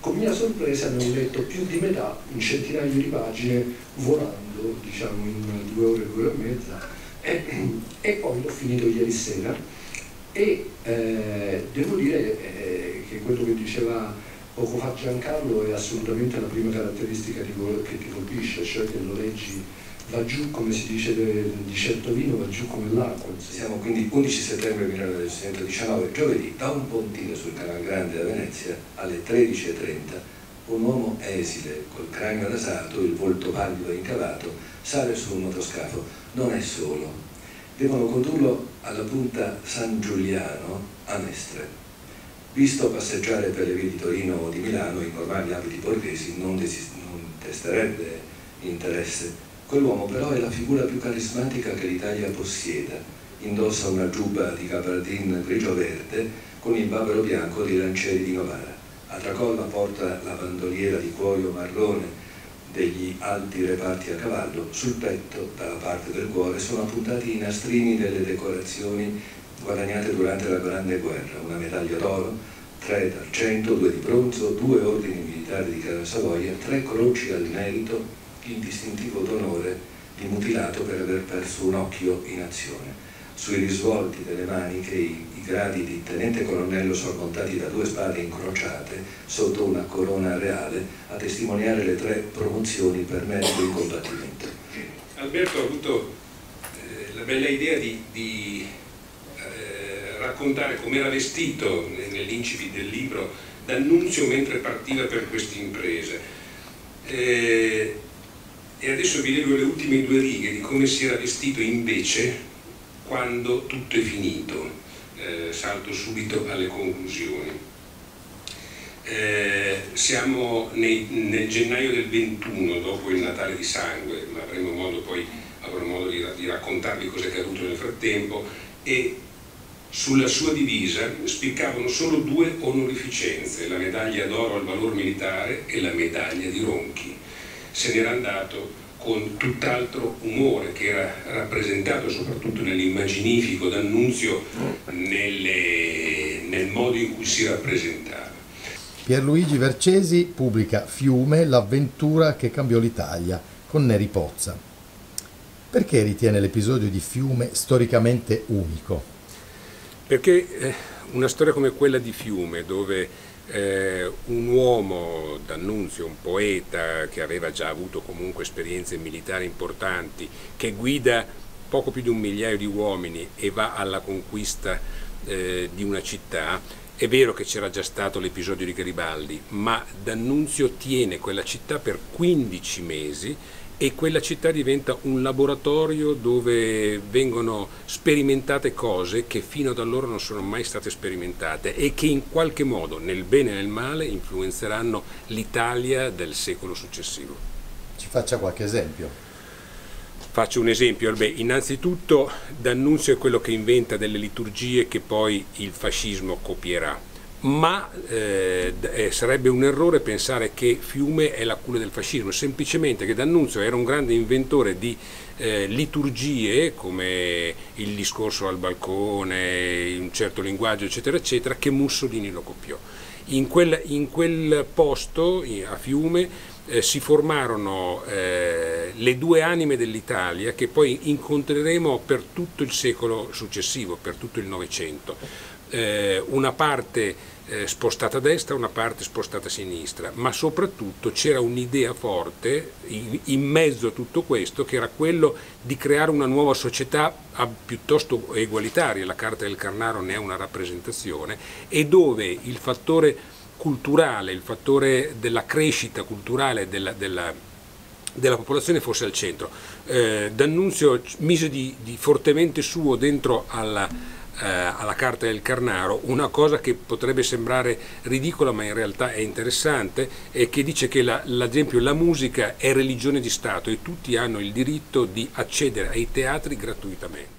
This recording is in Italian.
Con mia sorpresa ne ho letto più di metà, un centinaio di pagine, volando, diciamo in due ore, due ore e mezza, e, e poi l'ho finito ieri sera. E eh, devo dire eh, che quello che diceva poco fa Giancarlo è assolutamente la prima caratteristica di, che ti colpisce, cioè che lo leggi va giù, come si dice di certo vino, va giù come l'acqua. Siamo quindi 11 settembre 1919, giovedì, da un pontile sul Canal Grande a Venezia alle 13.30 un uomo esile, col cranio rasato, il volto pallido e incavato, sale su un motoscafo. Non è solo. Devono condurlo alla punta San Giuliano a Mestre. Visto passeggiare per le vie di Torino o di Milano in normali abiti borghesi non, non testerebbe interesse Quell'uomo però è la figura più carismatica che l'Italia possieda. Indossa una giubba di gabardine grigio-verde con il babero bianco dei lancieri di Novara. A tracolla porta la bandoliera di cuoio marrone degli alti reparti a cavallo. Sul petto, dalla parte del cuore, sono appuntati i nastrini delle decorazioni guadagnate durante la Grande Guerra. Una medaglia d'oro, tre d'argento, due di bronzo, due ordini militari di Casa Savoia, tre croci al merito il distintivo d'onore di mutilato per aver perso un occhio in azione. Sui risvolti delle maniche i, i gradi di tenente colonnello sormontati da due spade incrociate sotto una corona reale a testimoniare le tre promozioni per merito in combattimento. Alberto ha avuto eh, la bella idea di, di eh, raccontare come era vestito nell'incipit del libro D'Annunzio mentre partiva per queste imprese. Eh, e adesso vi leggo le ultime due righe di come si era vestito invece quando tutto è finito. Eh, salto subito alle conclusioni. Eh, siamo nei, nel gennaio del 21, dopo il Natale di Sangue, ma avremo modo poi avrò modo di, di raccontarvi cosa è accaduto nel frattempo, e sulla sua divisa spiccavano solo due onorificenze, la medaglia d'oro al valor militare e la medaglia di Ronchi se n'era andato con tutt'altro umore che era rappresentato soprattutto nell'immaginifico d'Annunzio nelle, nel modo in cui si rappresentava. Pierluigi Vercesi pubblica Fiume, l'avventura che cambiò l'Italia con Neri Pozza. Perché ritiene l'episodio di Fiume storicamente unico? Perché eh, una storia come quella di Fiume, dove eh, un uomo d'Annunzio, un poeta che aveva già avuto comunque esperienze militari importanti, che guida poco più di un migliaio di uomini e va alla conquista eh, di una città, è vero che c'era già stato l'episodio di Garibaldi, ma D'Annunzio tiene quella città per 15 mesi e quella città diventa un laboratorio dove vengono sperimentate cose che fino ad allora non sono mai state sperimentate e che in qualche modo, nel bene e nel male, influenzeranno l'Italia del secolo successivo. Ci faccia qualche esempio. Faccio un esempio, Beh, innanzitutto D'Annunzio è quello che inventa delle liturgie che poi il fascismo copierà ma eh, eh, sarebbe un errore pensare che Fiume è la culla del fascismo, semplicemente che D'Annunzio era un grande inventore di eh, liturgie come il discorso al balcone, un certo linguaggio eccetera eccetera che Mussolini lo copiò. In quel, in quel posto, a Fiume, eh, si formarono eh, le due anime dell'Italia che poi incontreremo per tutto il secolo successivo, per tutto il Novecento eh, una parte eh, spostata a destra, una parte spostata a sinistra, ma soprattutto c'era un'idea forte in, in, mezzo a tutto questo che era quello di creare una nuova società a, piuttosto egualitaria, la Carta del Carnaro ne è una rappresentazione, e dove il fattore culturale, il fattore della crescita culturale della, della della popolazione fosse al centro. Eh, D'Annunzio mise di, di fortemente suo dentro alla, eh, alla carta del Carnaro una cosa che potrebbe sembrare ridicola ma in realtà è interessante e che dice che la, l'esempio la musica è religione di Stato e tutti hanno il diritto di accedere ai teatri gratuitamente.